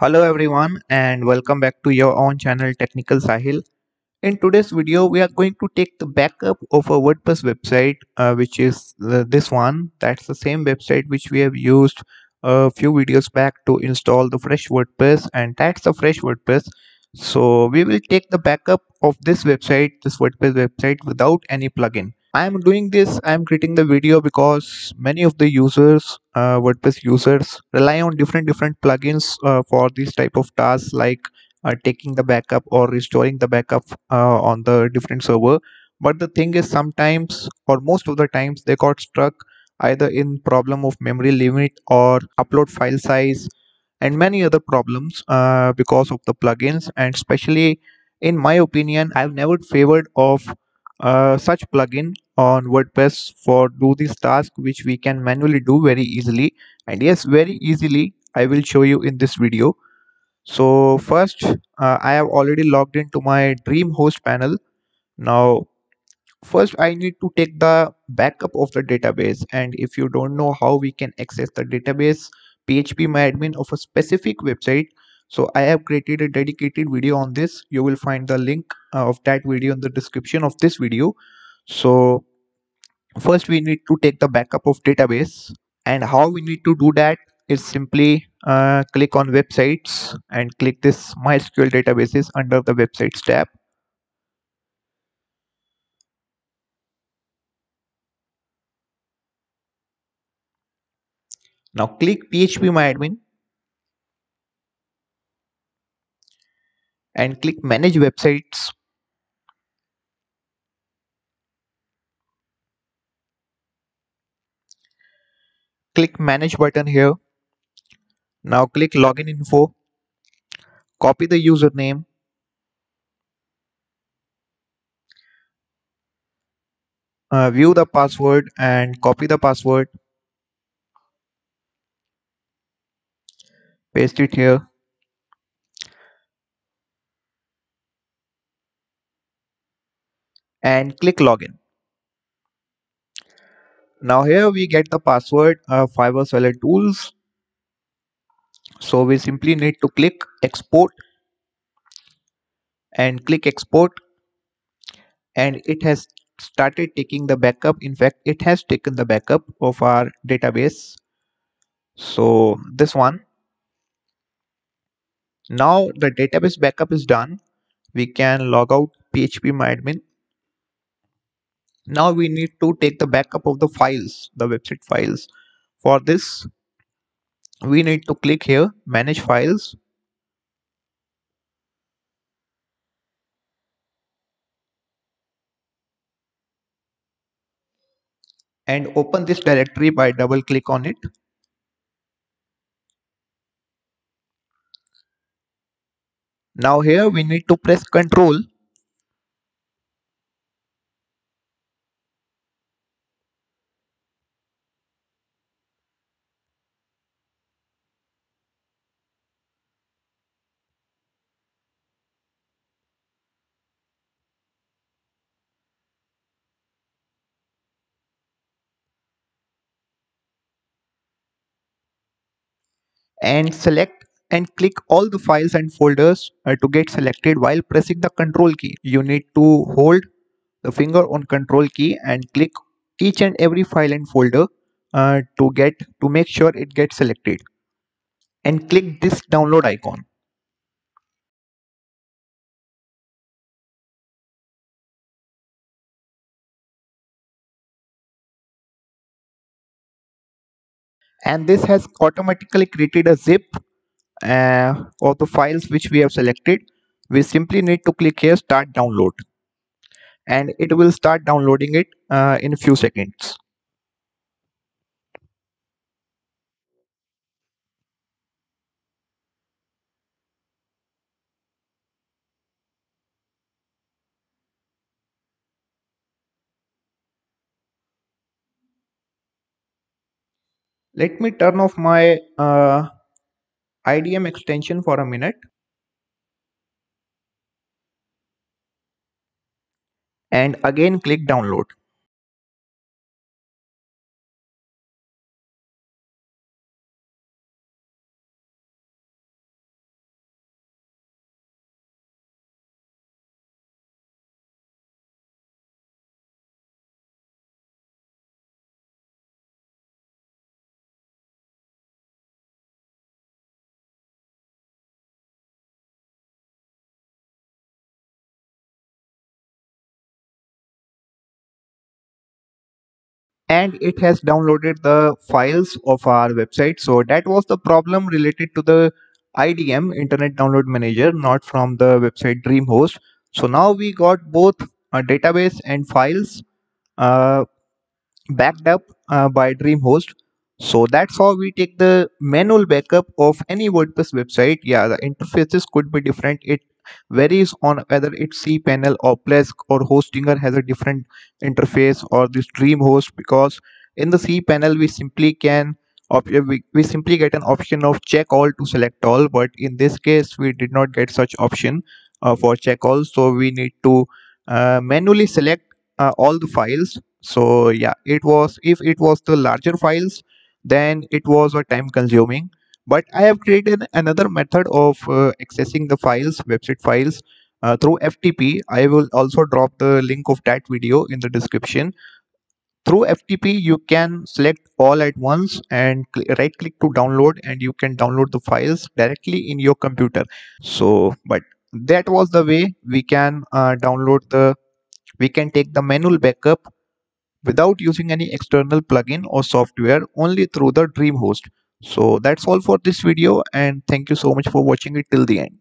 Hello everyone and welcome back to your own channel Technical Sahil. In today's video we are going to take the backup of a WordPress website uh, which is uh, this one. That's the same website which we have used a few videos back to install the fresh WordPress and that's the fresh WordPress. So we will take the backup of this website, this WordPress website without any plugin. I am doing this, I am creating the video because many of the users, uh, WordPress users rely on different different plugins uh, for these type of tasks like uh, taking the backup or restoring the backup uh, on the different server. But the thing is sometimes or most of the times they got stuck either in problem of memory limit or upload file size and many other problems uh, because of the plugins and especially in my opinion I've never favored of uh, such plugin on WordPress for do this task which we can manually do very easily. And yes very easily I will show you in this video. So first uh, I have already logged into my dream host panel. Now first I need to take the backup of the database. And if you don't know how we can access the database phpMyAdmin of a specific website so i have created a dedicated video on this. You will find the link uh, of that video in the description of this video. So first we need to take the backup of database. And how we need to do that is simply uh, click on websites and click this mysql databases under the websites tab. Now click phpMyAdmin and click manage websites. Click manage button here. Now click login info. Copy the username. Uh, view the password and copy the password. Paste it here and click login. Now here we get the password uh, of Fiverr Seller Tools. So we simply need to click export and click export. And it has started taking the backup. In fact it has taken the backup of our database. So this one. Now the database backup is done. We can log out phpMyAdmin now we need to take the backup of the files the website files. For this we need to click here manage files. And open this directory by double click on it. Now here we need to press control and select and click all the files and folders uh, to get selected. While pressing the control key you need to hold the finger on control key and click each and every file and folder uh, to get to make sure it gets selected. And click this download icon and this has automatically created a zip uh, of the files which we have selected. We simply need to click here start download. And it will start downloading it uh, in a few seconds let me turn off my uh, IDM extension for a minute. And again click download and it has downloaded the files of our website. So that was the problem related to the IDM internet download manager not from the website dreamhost. So now we got both a database and files uh, backed up uh, by dreamhost. So that's how we take the manual backup of any wordpress website. Yeah the interfaces could be different. It varies on whether it's cpanel or plesk or hostinger has a different interface or this dreamhost because in the cpanel we simply can we, we simply get an option of check all to select all but in this case we did not get such option uh, for check all. So we need to uh, manually select uh, all the files. So yeah it was if it was the larger files then it was a time consuming but i have created another method of uh, accessing the files website files uh, through ftp i will also drop the link of that video in the description. Through ftp you can select all at once and right click to download and you can download the files directly in your computer. So but that was the way we can uh, download the we can take the manual backup without using any external plugin or software only through the dreamhost so that's all for this video and thank you so much for watching it till the end